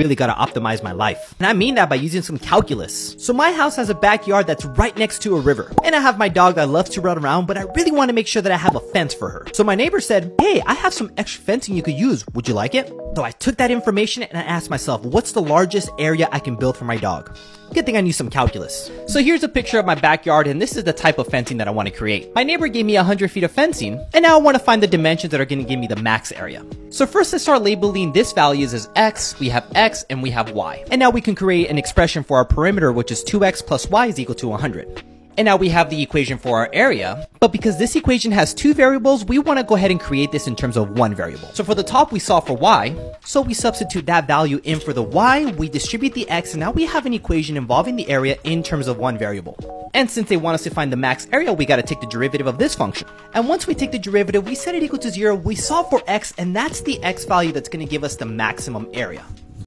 really gotta optimize my life. And I mean that by using some calculus. So my house has a backyard that's right next to a river. And I have my dog that loves to run around, but I really want to make sure that I have a fence for her. So my neighbor said, hey, I have some extra fencing you could use. Would you like it? So I took that information and I asked myself, what's the largest area I can build for my dog? Good thing I knew some calculus. So here's a picture of my backyard and this is the type of fencing that I want to create. My neighbor gave me 100 feet of fencing and now I want to find the dimensions that are going to give me the max area. So first let's start labeling this values as x, we have x, and we have y. And now we can create an expression for our perimeter which is 2x plus y is equal to 100. And now we have the equation for our area, but because this equation has two variables, we want to go ahead and create this in terms of one variable. So for the top, we solve for y, so we substitute that value in for the y, we distribute the x, and now we have an equation involving the area in terms of one variable. And since they want us to find the max area, we gotta take the derivative of this function. And once we take the derivative, we set it equal to zero, we solve for x, and that's the x value that's gonna give us the maximum area.